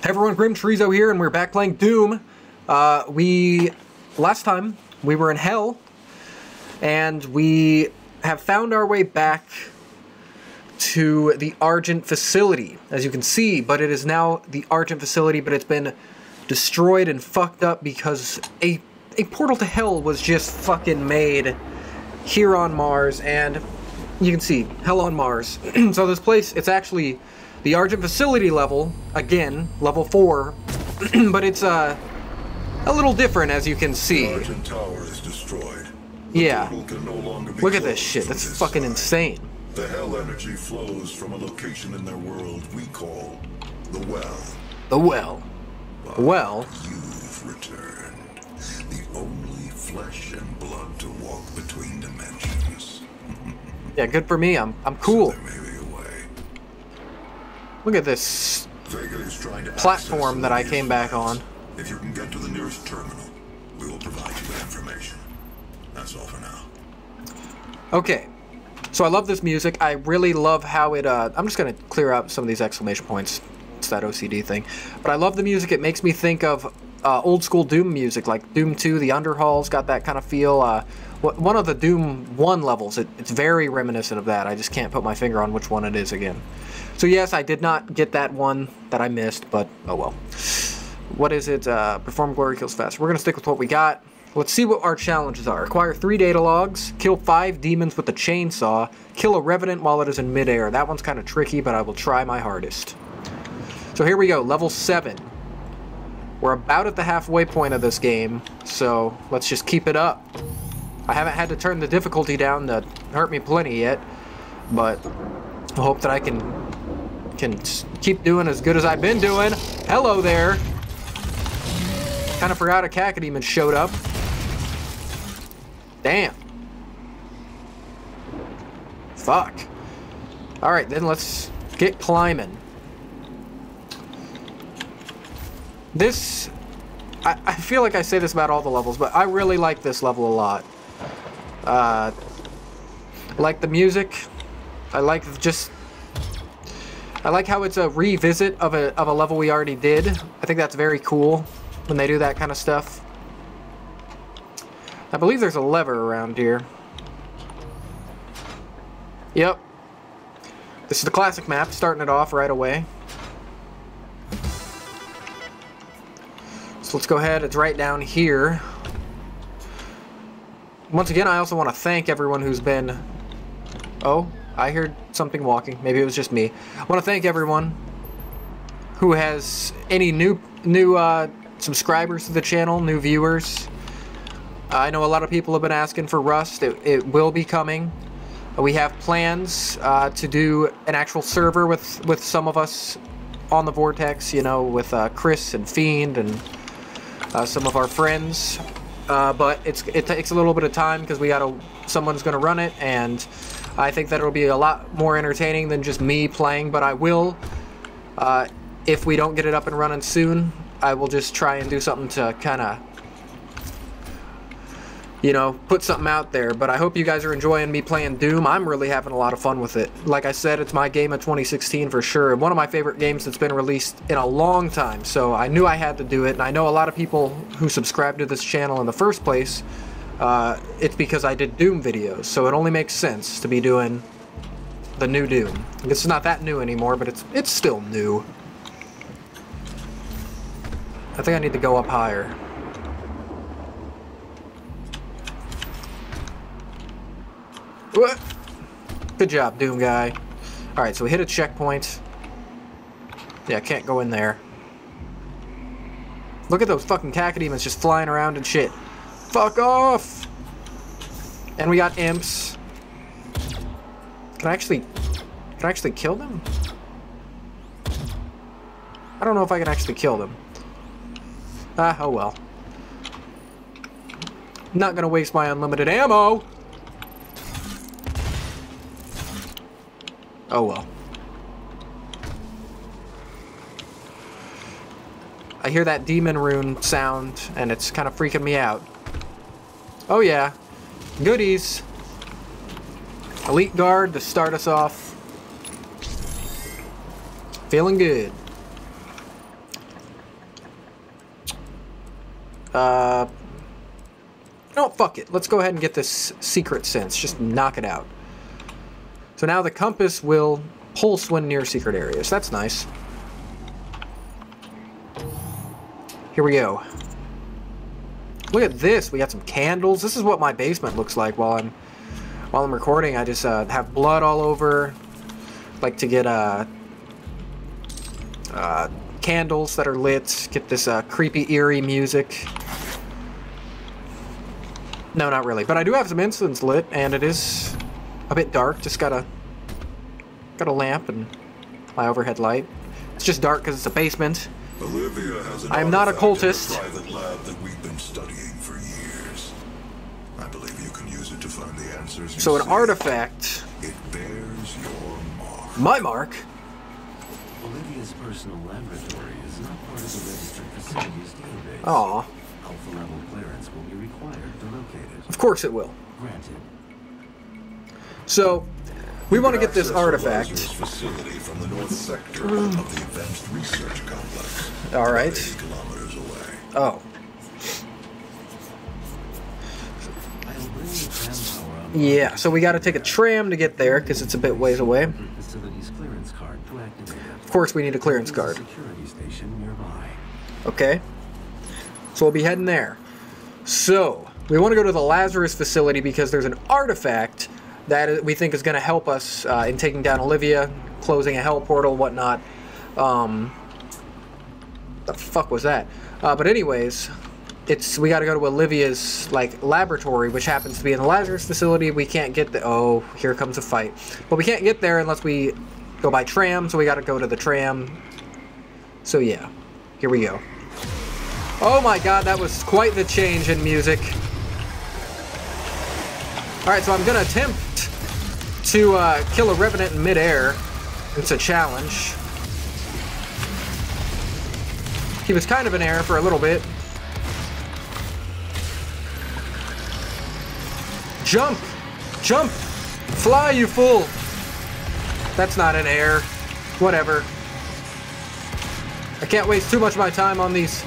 Hey everyone, Grimm Chorizo here, and we're back playing Doom. Uh, we, last time, we were in Hell, and we have found our way back to the Argent facility, as you can see, but it is now the Argent facility, but it's been destroyed and fucked up because a, a portal to Hell was just fucking made here on Mars, and you can see, Hell on Mars. so this place, it's actually the Argent facility level, again, level 4, but it's uh, a little different as you can see. The Argent Tower is destroyed. The Yeah. can no Look at this shit, that's this fucking side. insane. The hell energy flows from a location in their world we call the Well. The well. Well, You've returned. The only flesh and blood to walk between dimensions. yeah, good for me, I'm, I'm cool. There Look at this is trying to platform that I came back on. If you can get to the nearest terminal, we will provide you with information. That's all for now. Okay. So I love this music. I really love how it, uh, I'm just gonna clear out some of these exclamation points. It's that OCD thing. But I love the music. It makes me think of uh, old school Doom music, like Doom 2, the Underhalls got that kind of feel. Uh, one of the Doom 1 levels, it, it's very reminiscent of that. I just can't put my finger on which one it is again. So yes, I did not get that one that I missed, but oh well. What is it? Uh, perform glory kills fast. We're gonna stick with what we got. Let's see what our challenges are. Acquire three data logs, kill five demons with a chainsaw, kill a revenant while it is in midair. That one's kind of tricky, but I will try my hardest. So here we go, level seven. We're about at the halfway point of this game, so let's just keep it up. I haven't had to turn the difficulty down to hurt me plenty yet, but I hope that I can can keep doing as good as I've been doing. Hello there. Kind of forgot a cacodemon showed up. Damn. Fuck. All right, then let's get climbing. This, I, I feel like I say this about all the levels, but I really like this level a lot. Uh, I like the music. I like just I like how it's a revisit of a, of a level we already did. I think that's very cool when they do that kind of stuff. I believe there's a lever around here. Yep. This is the classic map, starting it off right away. So let's go ahead, it's right down here. Once again, I also want to thank everyone who's been... Oh, I heard something walking. Maybe it was just me. I want to thank everyone who has any new new uh, subscribers to the channel, new viewers. I know a lot of people have been asking for Rust. It, it will be coming. We have plans uh, to do an actual server with with some of us on the Vortex. You know, with uh, Chris and Fiend and uh, some of our friends. Uh, but it takes a little bit of time because we gotta someone's gonna run it, and I think that it'll be a lot more entertaining than just me playing. But I will, uh, if we don't get it up and running soon, I will just try and do something to kind of, you know, put something out there. But I hope you guys are enjoying me playing Doom. I'm really having a lot of fun with it. Like I said, it's my game of 2016 for sure. And One of my favorite games that's been released in a long time. So I knew I had to do it, and I know a lot of people who subscribe to this channel in the first place. Uh, it's because I did Doom videos, so it only makes sense to be doing the new Doom. It's not that new anymore, but it's it's still new. I think I need to go up higher. Good job, Doom guy. Alright, so we hit a checkpoint. Yeah, I can't go in there. Look at those fucking cacodemons just flying around and shit. Fuck off! And we got imps. Can I actually... Can I actually kill them? I don't know if I can actually kill them. Ah, oh well. Not gonna waste my unlimited ammo! Oh well. I hear that demon rune sound, and it's kind of freaking me out. Oh yeah. Goodies. Elite guard to start us off. Feeling good. Uh, no, fuck it. Let's go ahead and get this secret sense. Just knock it out. So now the compass will pulse when near secret areas. That's nice. Here we go. Look at this. We got some candles. This is what my basement looks like while I'm while I'm recording. I just uh, have blood all over. Like to get uh, uh, candles that are lit. Get this uh, creepy, eerie music. No, not really. But I do have some incense lit, and it is a bit dark. Just got a got a lamp and my overhead light. It's just dark because it's a basement. Olivia has an I am not a artifact in cultist. private lab that we've been studying for years. I believe you can use it to find the answers. you So an seek. artifact. It bears your mark. My mark. Olivia's personal laboratory is not part of the registered facilities database. Aw, Alpha level clearance will be required to locate it. of course it will. Granted. So, we want to get this artifact. Lazarus facility from the north sector of the Advanced Research Complex. All right. Kilometers away. Oh, I'll bring the tram power up. yeah. So we got to take a tram to get there because it's a bit ways away. The facility's clearance card to activate it. Of course, we need a clearance There's card. security station nearby. Okay. So we'll be heading there. So, we want to go to the Lazarus facility because there's an artifact that we think is going to help us uh, in taking down Olivia, closing a hell portal, whatnot. Um, the fuck was that? Uh, but anyways, it's we got to go to Olivia's like laboratory, which happens to be in the Lazarus facility. We can't get the oh, here comes a fight. But we can't get there unless we go by tram, so we got to go to the tram. So yeah, here we go. Oh my god, that was quite the change in music. Alright, so I'm gonna attempt to uh, kill a Revenant in midair. It's a challenge. He was kind of in air for a little bit. Jump! Jump! Fly, you fool! That's not in air. Whatever. I can't waste too much of my time on these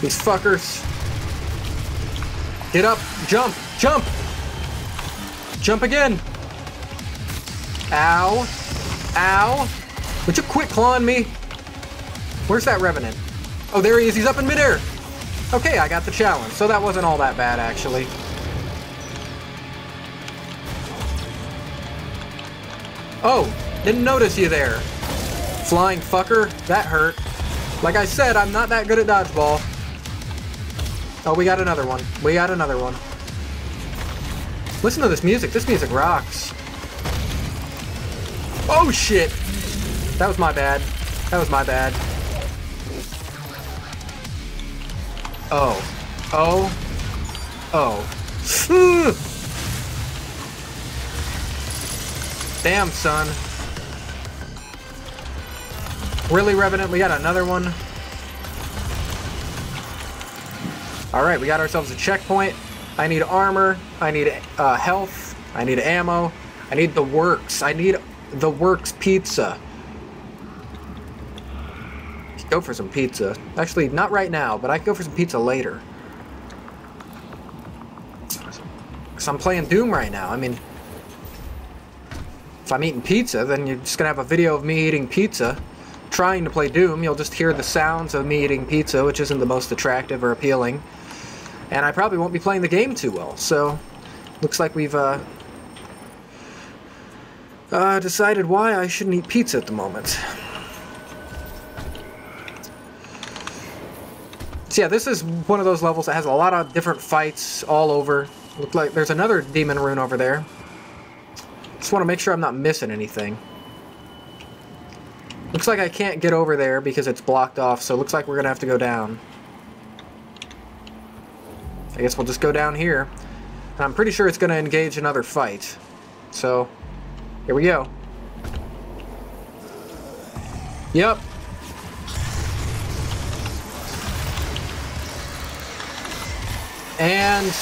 these fuckers. Get up, jump, jump! Jump again! Ow. Ow. Would you quit clawing me? Where's that Revenant? Oh, there he is. He's up in midair. Okay, I got the challenge. So that wasn't all that bad, actually. Oh, didn't notice you there. Flying fucker. That hurt. Like I said, I'm not that good at dodgeball. Oh, we got another one. We got another one. Listen to this music. This music rocks. Oh, shit. That was my bad. That was my bad. Oh. Oh. Oh. Damn, son. Really, Revenant? We got another one? Alright, we got ourselves a checkpoint. I need armor. I need uh, health. I need ammo. I need the works. I need the works pizza. Go for some pizza. Actually, not right now, but I can go for some pizza later. Because I'm playing Doom right now. I mean, if I'm eating pizza, then you're just going to have a video of me eating pizza. Trying to play Doom, you'll just hear the sounds of me eating pizza, which isn't the most attractive or appealing. And I probably won't be playing the game too well, so looks like we've uh, uh, decided why I shouldn't eat pizza at the moment. So yeah, this is one of those levels that has a lot of different fights all over. Look like there's another demon rune over there. Just want to make sure I'm not missing anything. Looks like I can't get over there because it's blocked off, so looks like we're gonna have to go down. I guess we'll just go down here. And I'm pretty sure it's gonna engage another fight. So, here we go. Yep. And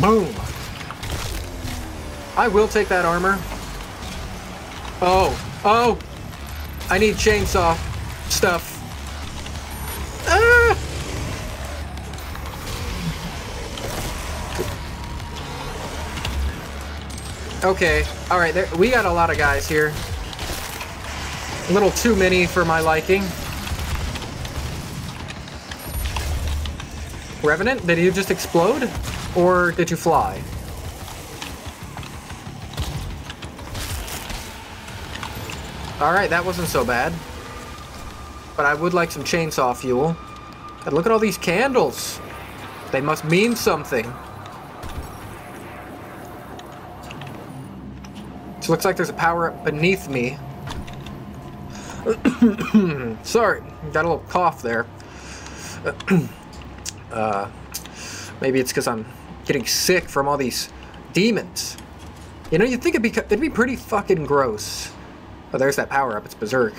boom. I will take that armor. Oh, oh. I need chainsaw stuff. Okay, alright, There, we got a lot of guys here. A little too many for my liking. Revenant, did you just explode? Or did you fly? Alright, that wasn't so bad. But I would like some chainsaw fuel. God, look at all these candles. They must mean something. So looks like there's a power up beneath me. Sorry, got a little cough there. uh, maybe it's because I'm getting sick from all these demons. You know, you'd think it'd be, it'd be pretty fucking gross Oh, there's that power up. It's Berserk.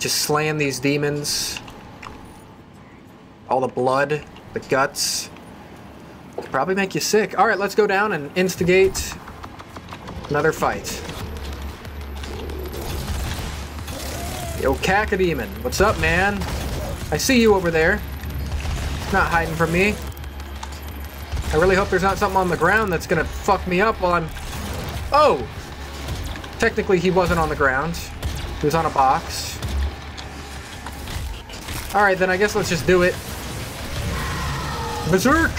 Just slaying these demons. All the blood, the guts. Probably make you sick. Alright, let's go down and instigate another fight. Yo, Cacodemon, what's up, man? I see you over there. Not hiding from me. I really hope there's not something on the ground that's gonna fuck me up while I'm... Oh! Technically, he wasn't on the ground. He was on a box. Alright, then I guess let's just do it. Berserk!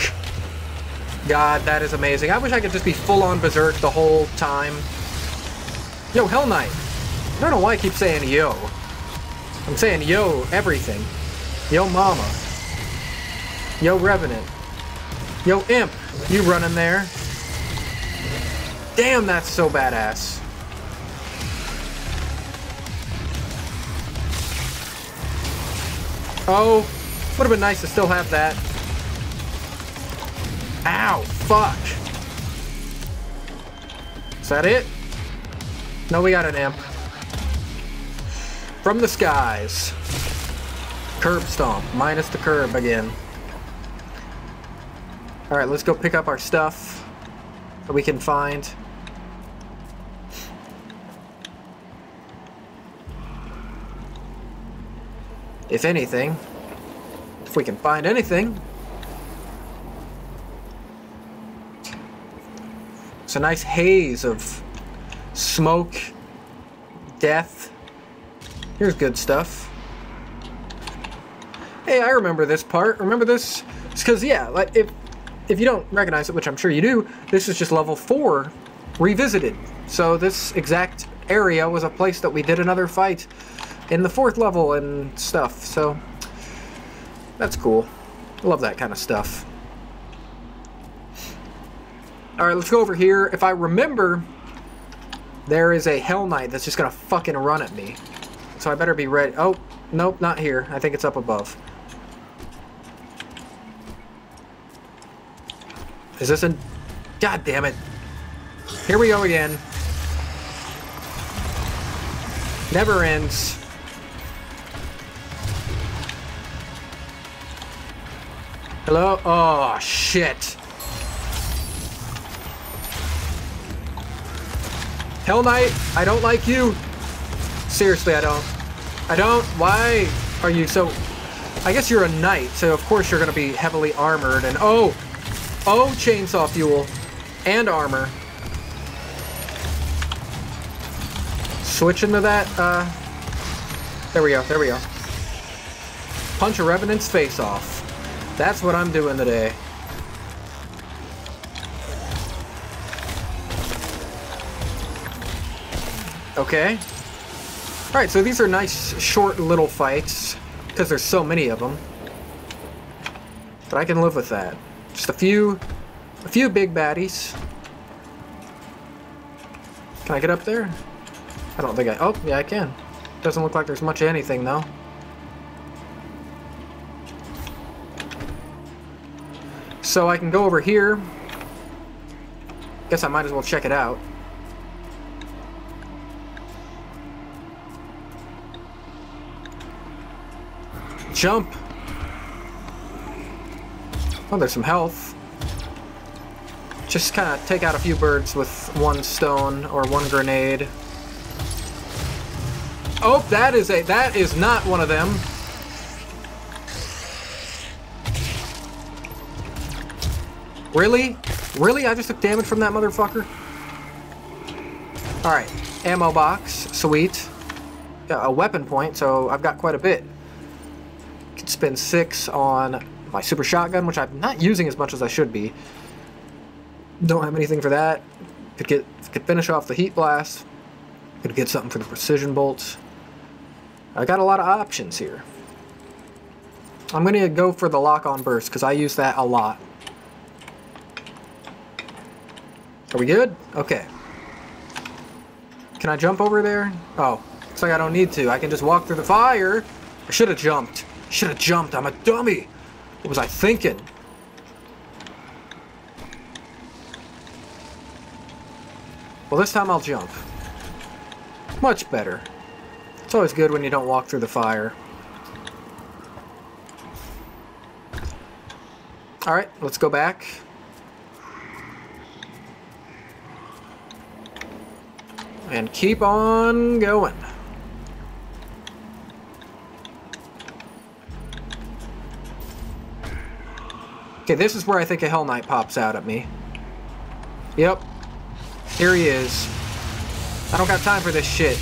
God, that is amazing. I wish I could just be full-on Berserk the whole time. Yo, Hell Knight. I don't know why I keep saying yo. I'm saying yo everything. Yo mama. Yo Revenant. Yo Imp. You running there. Damn, that's so badass. Oh, would have been nice to still have that. Ow, fuck. Is that it? No, we got an imp. From the skies. Curb stomp, minus the curb again. Alright, let's go pick up our stuff that we can find. If anything. If we can find anything. A nice haze of smoke, death. Here's good stuff. Hey, I remember this part. Remember this? It's because, yeah, like if if you don't recognize it, which I'm sure you do, this is just level 4 revisited. So this exact area was a place that we did another fight in the fourth level and stuff, so that's cool. Love that kind of stuff. Alright, let's go over here. If I remember, there is a Hell Knight that's just gonna fucking run at me. So I better be ready. Oh, nope, not here. I think it's up above. Is this a... God damn it. Here we go again. Never ends. Hello? Oh, shit. Hell Knight, I don't like you. Seriously, I don't. I don't. Why are you so... I guess you're a knight, so of course you're going to be heavily armored. And oh, oh, chainsaw fuel and armor. Switch into that. Uh, there we go. There we go. Punch a revenant's face off. That's what I'm doing today. Okay. Alright, so these are nice, short little fights, because there's so many of them. But I can live with that. Just a few, a few big baddies. Can I get up there? I don't think I, oh, yeah I can. Doesn't look like there's much of anything though. So I can go over here. Guess I might as well check it out. Jump! Oh, there's some health. Just kind of take out a few birds with one stone or one grenade. Oh, that is a that is not one of them. Really? Really? I just took damage from that motherfucker? Alright, ammo box, sweet. Got a weapon point, so I've got quite a bit. Spend six on my super shotgun, which I'm not using as much as I should be. Don't have anything for that. Could get could finish off the heat blast. Could get something for the precision bolts. I got a lot of options here. I'm gonna go for the lock-on burst because I use that a lot. Are we good? Okay. Can I jump over there? Oh, looks like I don't need to. I can just walk through the fire. I should have jumped. Should have jumped. I'm a dummy. What was I thinking? Well, this time I'll jump. Much better. It's always good when you don't walk through the fire. Alright, let's go back. And keep on going. Okay, this is where I think a Hell Knight pops out at me. Yep. Here he is. I don't got time for this shit.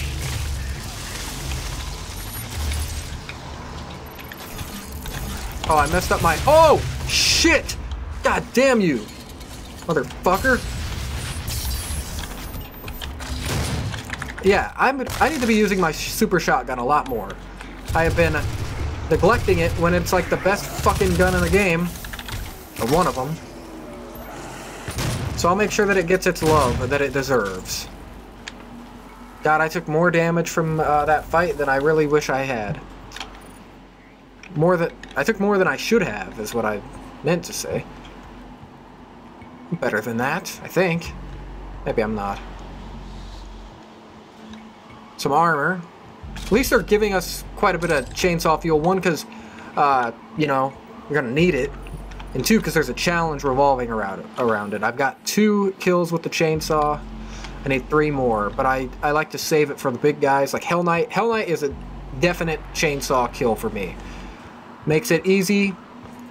Oh, I messed up my... Oh! Shit! God damn you! Motherfucker! Yeah, I'm, I need to be using my super shotgun a lot more. I have been neglecting it when it's like the best fucking gun in the game. One of them. So I'll make sure that it gets its love that it deserves. God, I took more damage from uh, that fight than I really wish I had. More than I took more than I should have, is what I meant to say. Better than that, I think. Maybe I'm not. Some armor. At least they're giving us quite a bit of chainsaw fuel. One, because, uh, you know, you're gonna need it. And two, because there's a challenge revolving around around it. I've got two kills with the chainsaw. I need three more, but I, I like to save it for the big guys. Like Hell Knight. Hell Knight is a definite chainsaw kill for me. Makes it easy,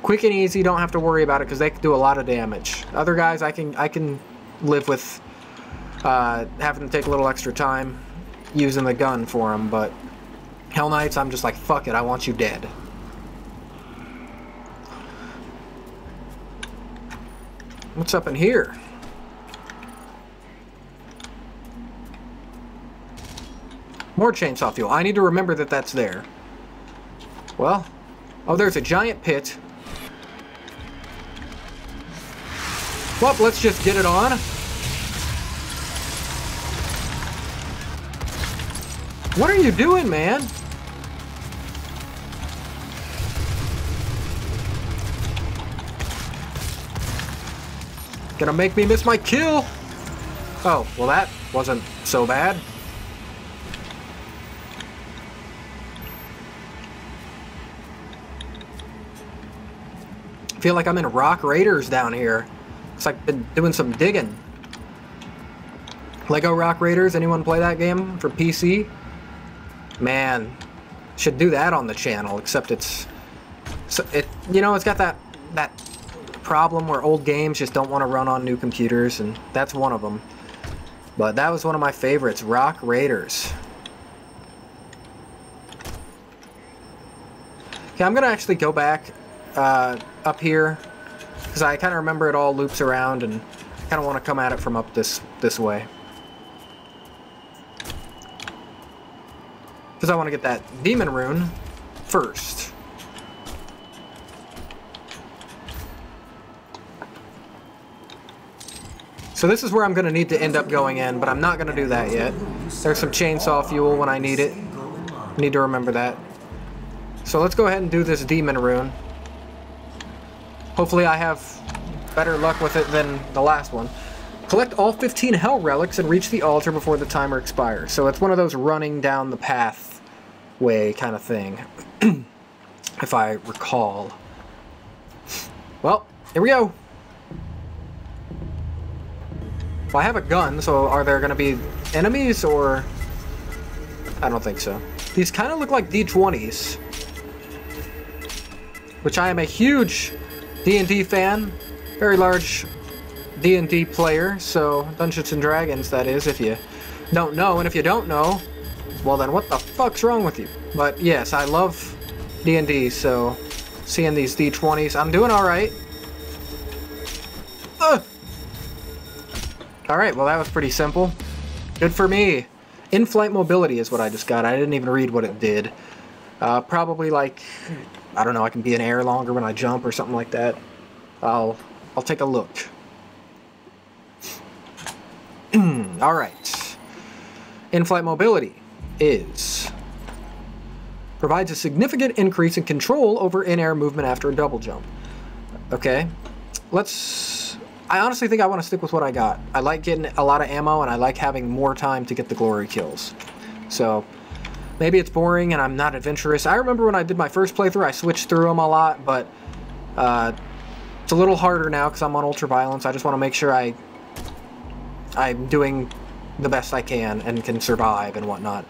quick and easy. Don't have to worry about it because they can do a lot of damage. Other guys, I can I can live with uh, having to take a little extra time using the gun for them, but Hell Knights, I'm just like, fuck it, I want you dead. What's up in here? More chainsaw fuel. I need to remember that that's there. Well, oh, there's a giant pit. Well, let's just get it on. What are you doing, man? Gonna make me miss my kill. Oh, well that wasn't so bad. feel like I'm in Rock Raiders down here. Looks like I've been doing some digging. Lego Rock Raiders, anyone play that game for PC? Man, should do that on the channel, except it's so it you know, it's got that that problem where old games just don't want to run on new computers and that's one of them. But that was one of my favorites, Rock Raiders. Okay, I'm gonna actually go back uh, up here because I kind of remember it all loops around and I kind of want to come at it from up this this way because I want to get that demon rune first. So this is where I'm going to need to end up going in, but I'm not going to do that yet. There's some chainsaw fuel when I need it. Need to remember that. So let's go ahead and do this demon rune. Hopefully I have better luck with it than the last one. Collect all 15 Hell Relics and reach the altar before the timer expires. So it's one of those running down the path way kind of thing, if I recall. Well, here we go. Well, I have a gun, so are there going to be enemies, or... I don't think so. These kind of look like D20s. Which I am a huge D&D fan. Very large D&D player, so Dungeons & Dragons, that is, if you don't know, and if you don't know, well then what the fuck's wrong with you? But yes, I love D&D, so seeing these D20s, I'm doing alright. Alright, well that was pretty simple. Good for me. In-flight mobility is what I just got. I didn't even read what it did. Uh, probably like, I don't know, I can be in air longer when I jump or something like that. I'll, I'll take a look. Alright. In-flight mobility is provides a significant increase in control over in-air movement after a double jump. Okay, let's... I honestly think I want to stick with what I got. I like getting a lot of ammo, and I like having more time to get the glory kills. So, maybe it's boring and I'm not adventurous. I remember when I did my first playthrough, I switched through them a lot, but uh, it's a little harder now because I'm on Ultra Violence. I just want to make sure I, I'm doing the best I can and can survive and whatnot.